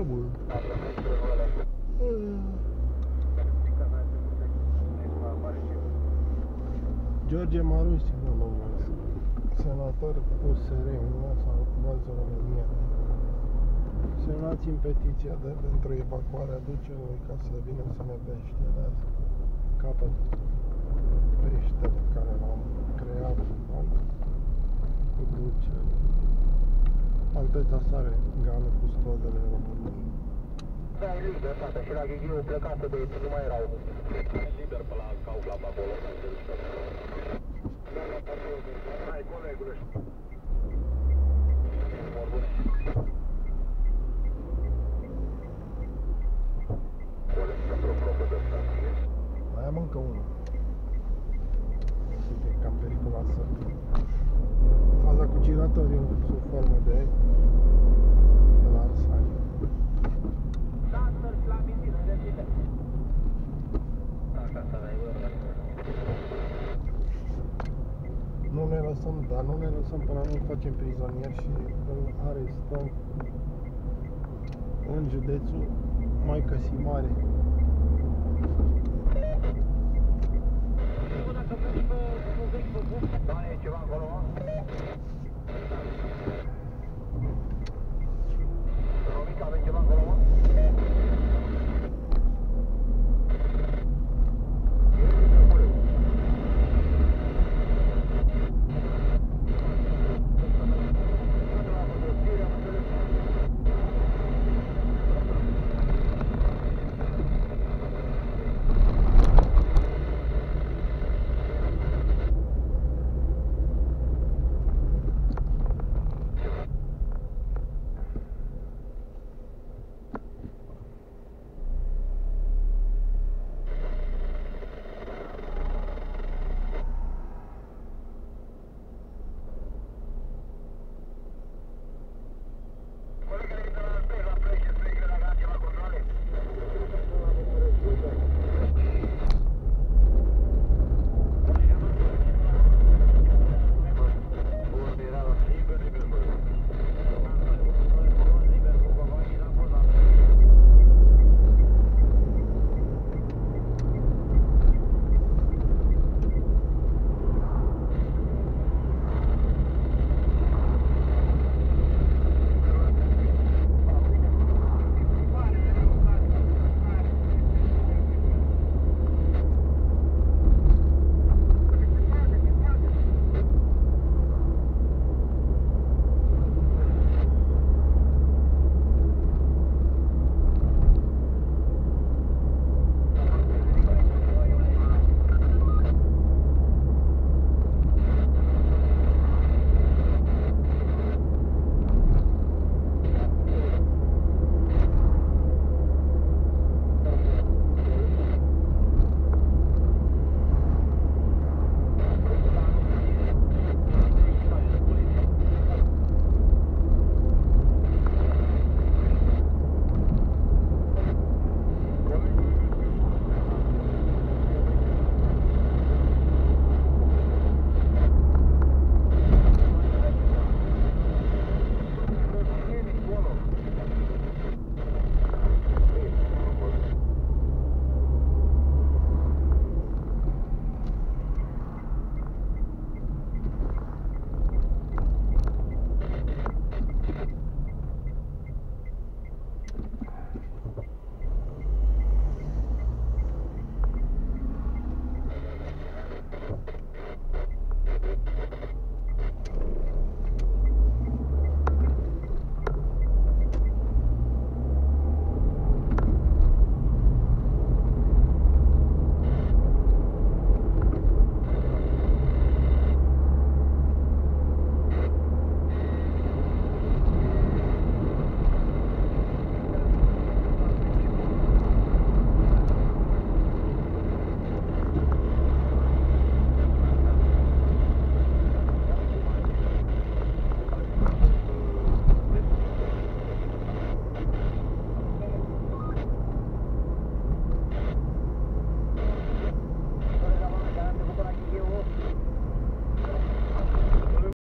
treabă. George Marusi, nu, nu, nu. Senator USR, Uniunea Salvați România. Semnați în petiția de pentru evacuarea ducelui ca să vină să ne veștelească capăt peștele Alteța sare, gală custodele României. Da, e liber, tată, și la Ghigiu plecase de aici, nu mai erau. Liber pe la Cauclap acolo. Hai, colegule. Morbune. Coleg, pentru probă de stație. Mai am încă unul. Să fie cam periculoasă. Faza cu giratoriu sub formă de de la Arsani. Da, mergi la benzină, de zi. Așa să vei, bă. Nu ne lăsăm, dar nu ne lăsăm până nu facem prizonier și îl arestăm în județul Maică Simare.